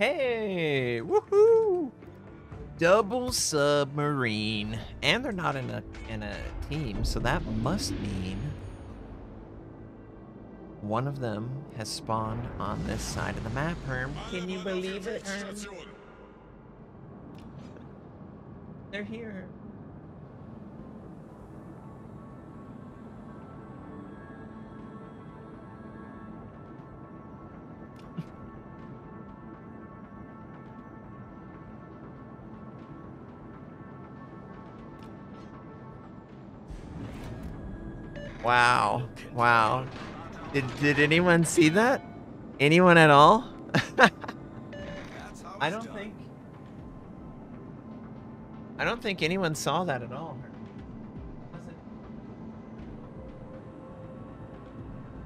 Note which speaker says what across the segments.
Speaker 1: Hey, woohoo! Double submarine, and they're not in a in a team, so that must mean one of them has spawned on this side of the map, Herm. Can you believe it, Herm? They're here. Wow. Wow. Did, did anyone see that? Anyone at all? I don't think... I don't think anyone saw that at all.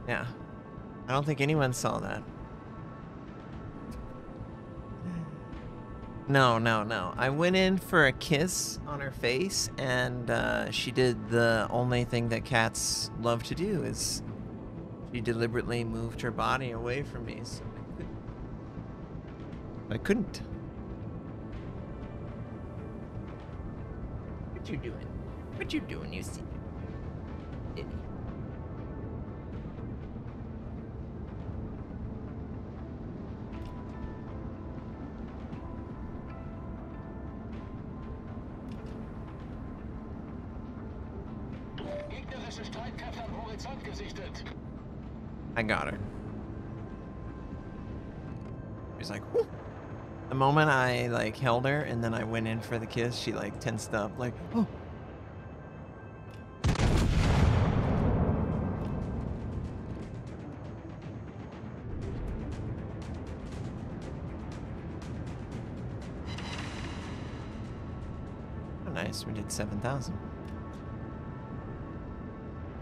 Speaker 1: Yeah. I don't think anyone saw that. No, no, no. I went in for a kiss on her face, and uh, she did the only thing that cats love to do is she deliberately moved her body away from me, so I couldn't. I couldn't. What you doing? What you doing, you see? I got her. She's like! The moment I like held her and then I went in for the kiss, she like tensed up, like, oh. Oh, nice. We did 7,000.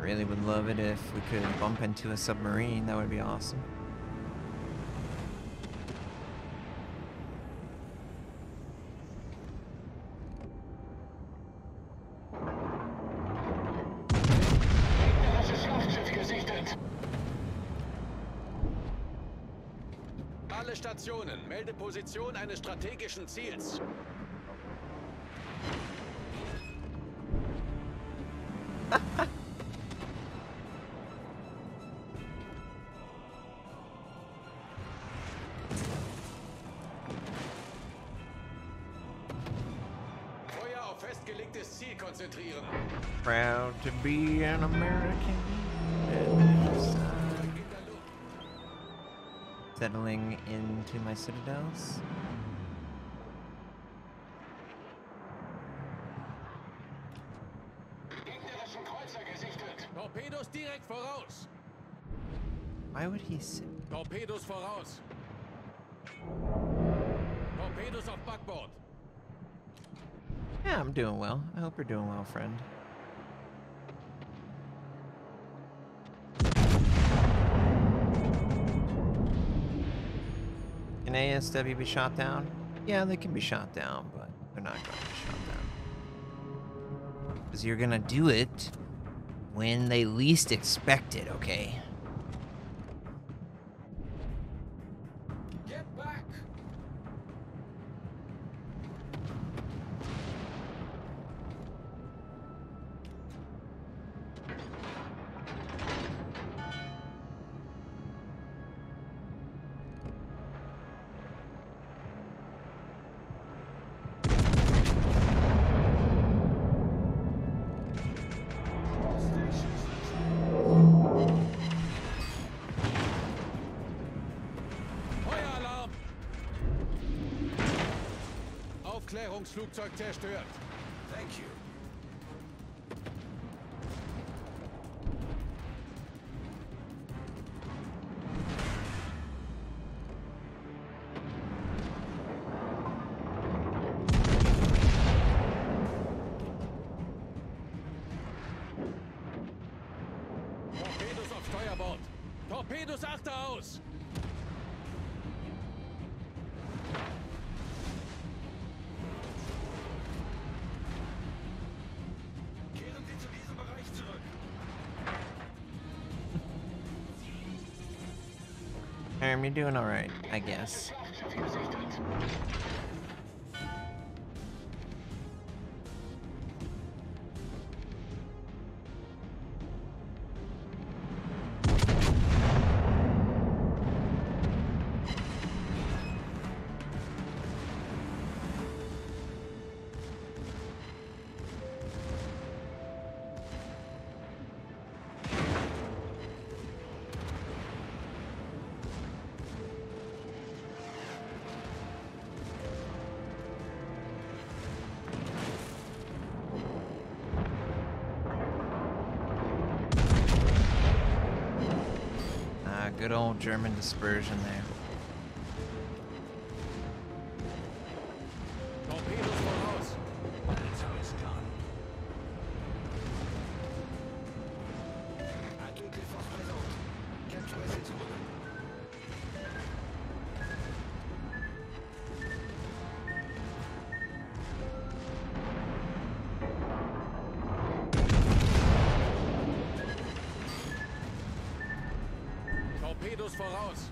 Speaker 1: Really would love it if we could bump into a submarine. That would be awesome.
Speaker 2: Alle Stationen, melde Position eines strategischen Ziels. Festgelegtes Ziel konzentrieren.
Speaker 1: Proud to be an American. Settling into my citadels.
Speaker 3: Gegnerischen Kreuzer gesichtet.
Speaker 2: Torpedos direkt voraus.
Speaker 1: Why would he sit?
Speaker 2: Torpedos voraus. Torpedos auf Backbord.
Speaker 1: Yeah, I'm doing well. I hope you're doing well, friend. Can ASW be shot down? Yeah, they can be shot down, but they're not going to be shot down. Because you're going to do it when they least expect it, okay?
Speaker 2: Aufklärungsflugzeug zerstört. Thank you. Torpedos auf Steuerbord. Torpedos achte aus.
Speaker 1: You're doing alright, I guess. Good old German dispersion there.
Speaker 2: Torpedos Torpedos voraus.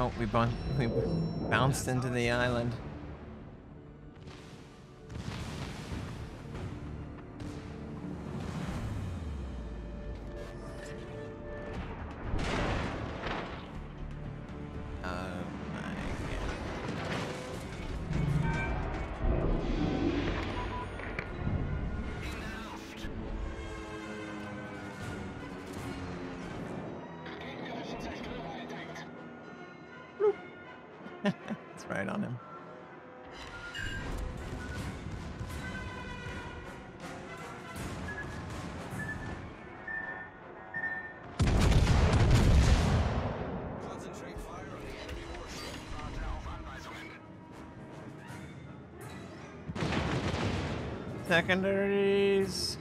Speaker 1: Oh, we, we bounced into the island. Right on him.
Speaker 3: Concentrate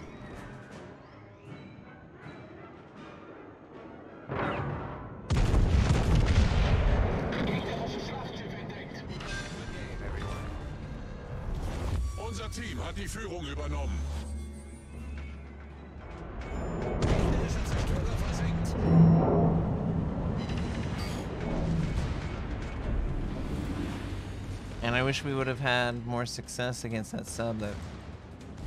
Speaker 2: Unser Team hat die Führung übernommen.
Speaker 3: Gegnerischer Zerstörer versenkt.
Speaker 1: And I wish we would have had more success against that sub. That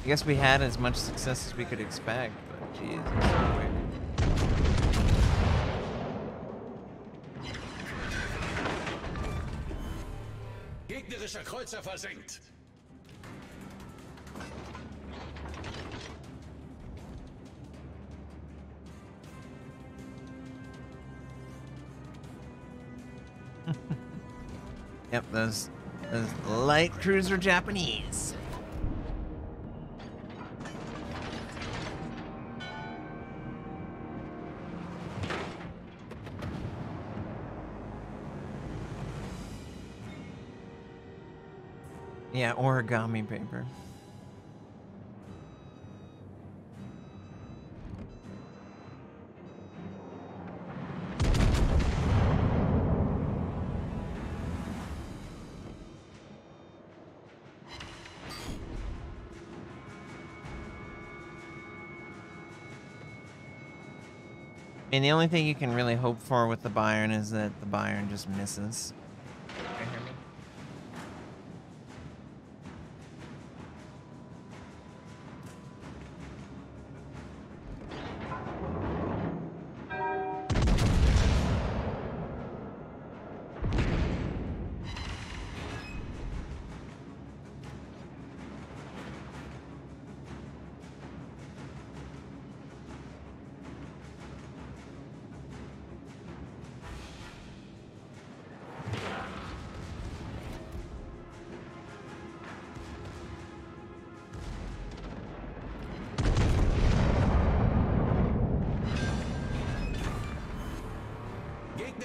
Speaker 1: I guess we had as much success as we could expect, but jeez. it's so weird.
Speaker 2: Gegnerischer Kreuzer versenkt.
Speaker 1: Those those light cruiser Japanese. Yeah, origami paper. And the only thing you can really hope for with the Bayern is that the Bayern just misses.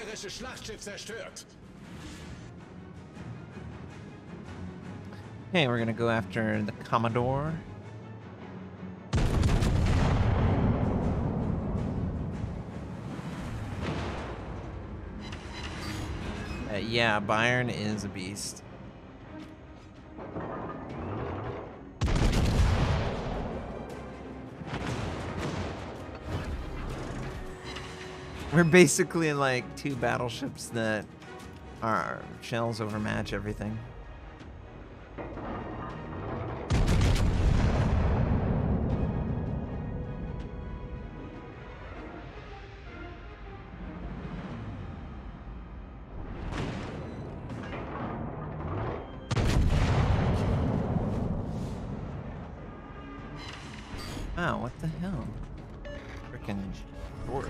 Speaker 2: Gegnerisches Schlachtschiff zerstört.
Speaker 1: Okay, we're gonna go after the Commodore. Uh, yeah, Bayern is a beast. We're basically like two battleships that our shells overmatch everything. Wow, what the hell? Freaking short.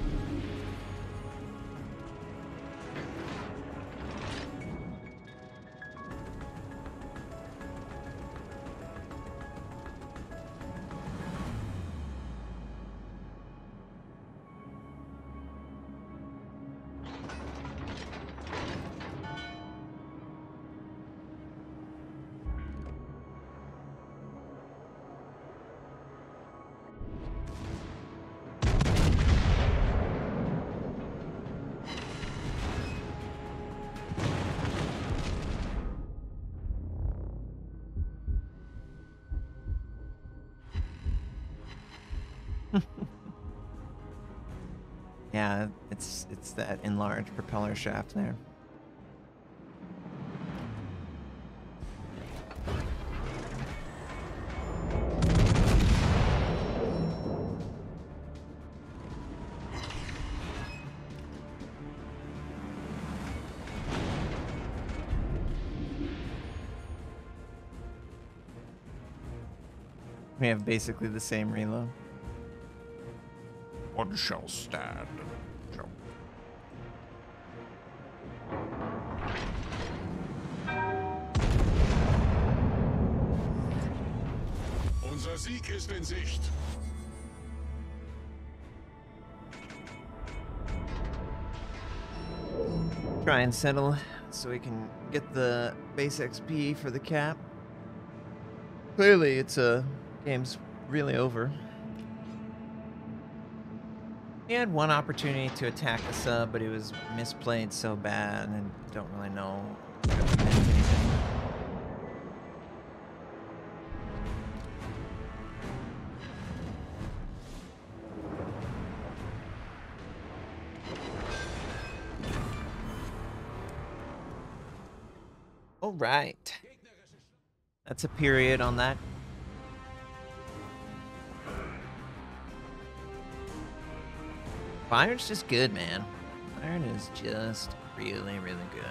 Speaker 1: Yeah, it's it's that enlarged propeller shaft there. We have basically the same reload.
Speaker 2: One shall stand. Shall Unser Sieg ist in Sicht.
Speaker 1: Try and settle so we can get the base XP for the cap. Clearly, it's a game's really over. He had one opportunity to attack the sub, but it was misplayed so bad, and I don't really know. All right. That's a period on that. Bayern's just good, man. Iron is just really, really good.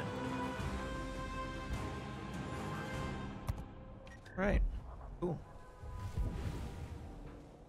Speaker 1: Right. Cool.